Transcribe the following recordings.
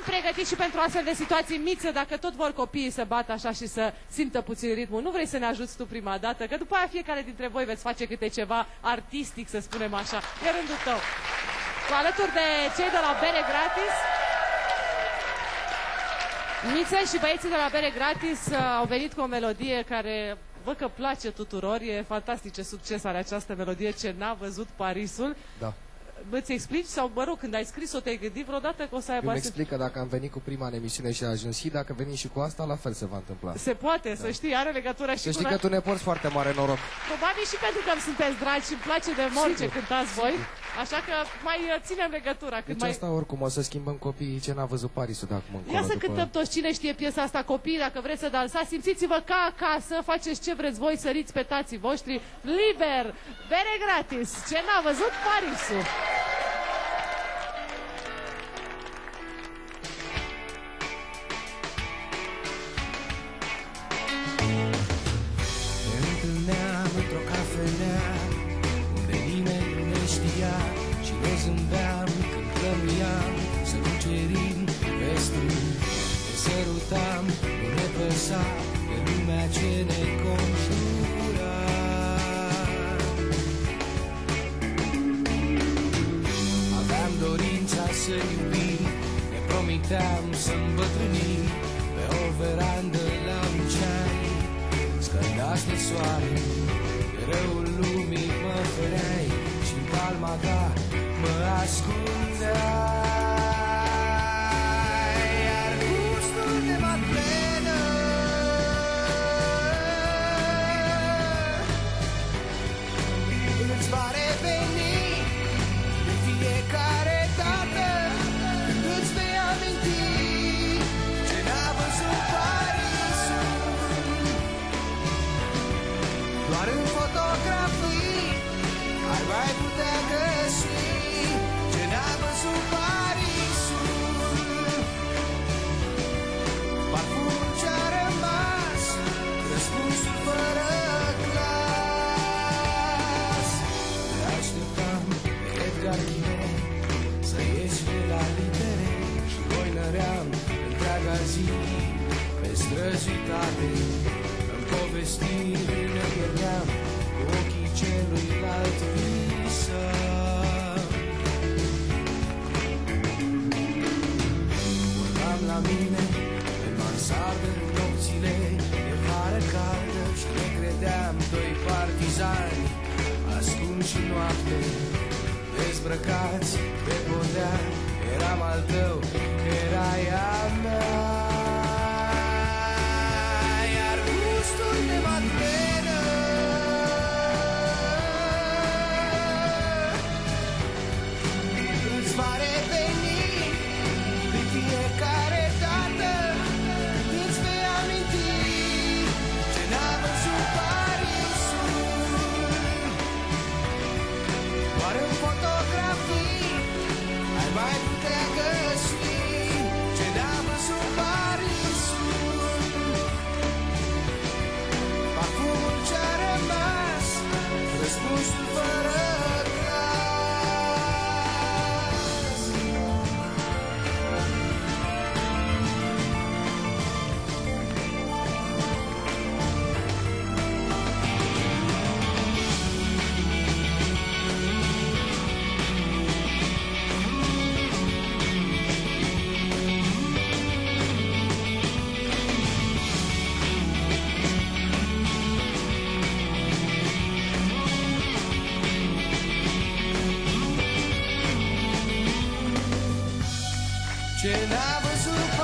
am pregătit și pentru astfel de situații miță, dacă tot vor copiii să bată așa și să simtă puțin ritmul. Nu vrei să ne ajuți tu prima dată? Că după aia fiecare dintre voi veți face câte ceva artistic, să spunem așa. E rândul tău. Cu alături de cei de la Bere Gratis, Miță și băieții de la Bere Gratis uh, au venit cu o melodie care văd că place tuturor. E fantastic ce succes are această melodie, ce n-a văzut Parisul. Da. Îți explici sau, mă rog, când ai scris-o, te-ai gândit vreodată că o să aibă... Îmi astfel- explic că dacă am venit cu prima în emisiune și a ajuns și dacă venim și cu asta, la fel se va întâmpla. Se poate, să știi, are legătură și Să cu... știi că tu ne porți foarte mare noroc. Probabil și pentru că îmi sunteți dragi și îmi place de mult ce cântați voi. Așa că mai uh, ținem legătura. Cât Deci mai... asta oricum o să schimbăm copiii ce n-a văzut Parisul de acum încolo. Ia să după- cântăm toți cine știe piesa asta, copii, dacă vreți să dansați, simțiți-vă ca acasă, faceți ce vreți voi, săriți pe tații voștri, liber, bere gratis, ce n-a văzut Parisul. Ne sărutam, nu ne păsa De lumea ce ne conjura. Aveam dorința să iubim Ne promiteam să îmbătrânim Pe o verandă la mulți ani Scăldați de soare De răul lumii mă fereai și în palma ta mă ascundeai străzi uitate În povestiri ne pierdeam Cu ochii celuilalt visăm Urcam la mine În mansardă nopțile De vară caldă Și ne credeam doi partizani. Ascunși în noapte Dezbrăcați pe podea. Eram al tău, erai a mea Ce n-a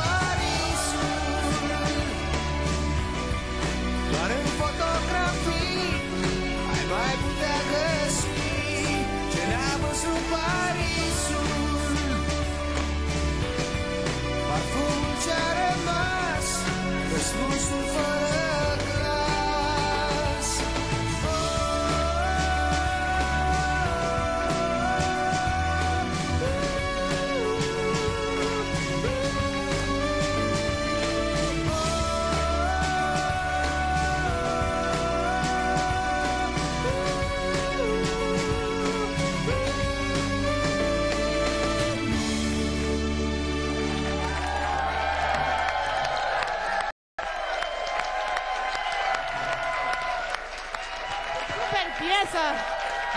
pieza.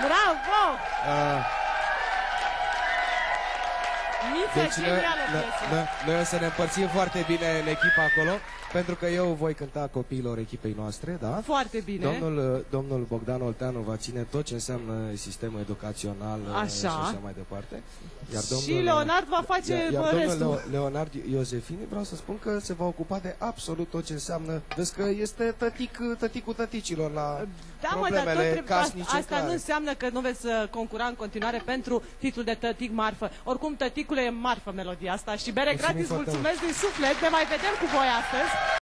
Bravo! Ah. Miță, deci noi, genială noi, piesă! noi, noi o să ne împărțim foarte bine în echipa acolo, pentru că eu voi cânta copiilor echipei noastre, da? Foarte bine. Domnul, uh, domnul Bogdan Olteanu va ține tot ce înseamnă sistemul educațional uh, Așa. și așa mai departe. Iar Și Leonard va face, iar, iar bă, domnul restul. Leo, Leonard Iosefini vreau să spun că se va ocupa de absolut tot ce înseamnă. Vezi că este tătic, tăticul tăticilor la Da, mă, dar tot problemele trebuie, casnice asta, asta nu clare. înseamnă că nu veți uh, concura în continuare pentru titlul de tătic marfă. Oricum, tăticule e marfă melodia asta și bere Mulțumim gratis, foarte mulțumesc din suflet, ne mai vedem cu voi astăzi.